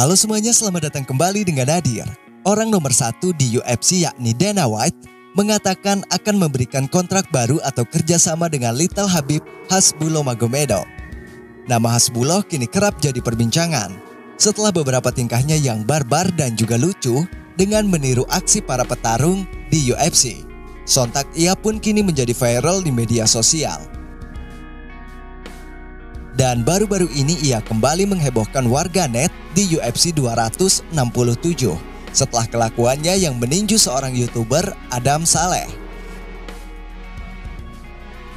Halo semuanya, selamat datang kembali dengan Nadir. Orang nomor satu di UFC yakni Dana White mengatakan akan memberikan kontrak baru atau kerjasama dengan Little Habib Hasbulo Magomedov. Nama Hasbulo kini kerap jadi perbincangan setelah beberapa tingkahnya yang barbar dan juga lucu dengan meniru aksi para petarung di UFC. Sontak ia pun kini menjadi viral di media sosial. Dan baru-baru ini ia kembali menghebohkan warganet di UFC 267 setelah kelakuannya yang meninju seorang YouTuber Adam Saleh.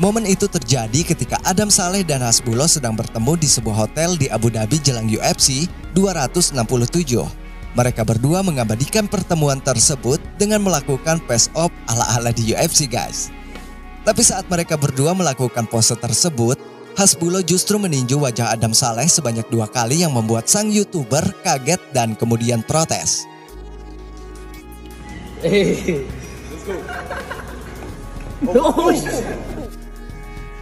Momen itu terjadi ketika Adam Saleh dan Hasbulo sedang bertemu di sebuah hotel di Abu Dhabi jelang UFC 267. Mereka berdua mengabadikan pertemuan tersebut dengan melakukan face off ala-ala di UFC guys. Tapi saat mereka berdua melakukan pose tersebut, Hasbulo justru meninju wajah Adam Saleh sebanyak dua kali yang membuat sang YouTuber kaget dan kemudian protes.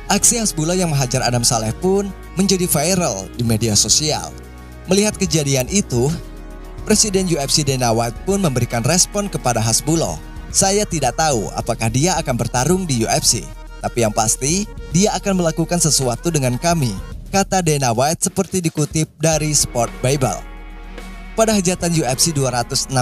Aksi Hasbulo yang menghajar Adam Saleh pun menjadi viral di media sosial. Melihat kejadian itu, Presiden UFC Dana White pun memberikan respon kepada Hasbulo. Saya tidak tahu apakah dia akan bertarung di UFC. Tapi yang pasti, dia akan melakukan sesuatu dengan kami, kata Dana White seperti dikutip dari Sport Bible. Pada hajatan UFC 267,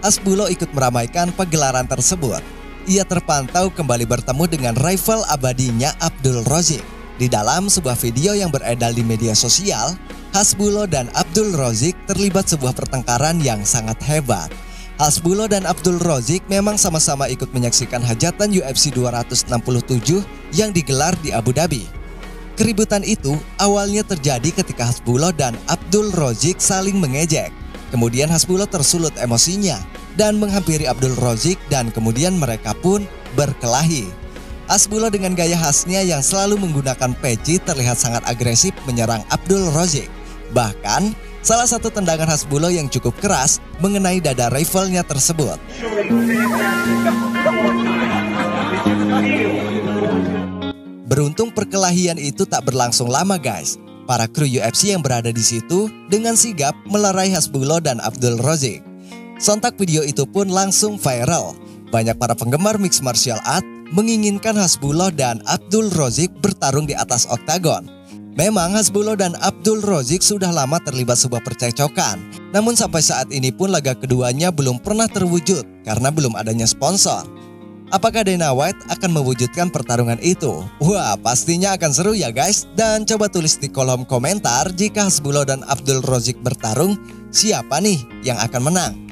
Hasbulo ikut meramaikan pegelaran tersebut. Ia terpantau kembali bertemu dengan rival abadinya Abdul Rozik. Di dalam sebuah video yang beredar di media sosial, Hasbulo dan Abdul Rozik terlibat sebuah pertengkaran yang sangat hebat. Hasbulo dan Abdul Rozik memang sama-sama ikut menyaksikan hajatan UFC 267 yang digelar di Abu Dhabi. Keributan itu awalnya terjadi ketika Hasbulo dan Abdul Rozik saling mengejek. Kemudian Hasbulo tersulut emosinya dan menghampiri Abdul Rozik dan kemudian mereka pun berkelahi. Hasbulo dengan gaya khasnya yang selalu menggunakan peci terlihat sangat agresif menyerang Abdul Rozik. Bahkan Salah satu tendangan Hasbulo yang cukup keras mengenai dada rivalnya tersebut. Beruntung perkelahian itu tak berlangsung lama guys. Para kru UFC yang berada di situ dengan sigap melerai Hasbulo dan Abdul Rozik. Sontak video itu pun langsung viral. Banyak para penggemar mixed martial art menginginkan Hasbulo dan Abdul Rozik bertarung di atas oktagon. Memang Hasbulo dan Abdul Rozik sudah lama terlibat sebuah percekcokan. Namun sampai saat ini pun laga keduanya belum pernah terwujud karena belum adanya sponsor. Apakah Dana White akan mewujudkan pertarungan itu? Wah, pastinya akan seru ya guys. Dan coba tulis di kolom komentar jika Hasbulo dan Abdul Rozik bertarung, siapa nih yang akan menang?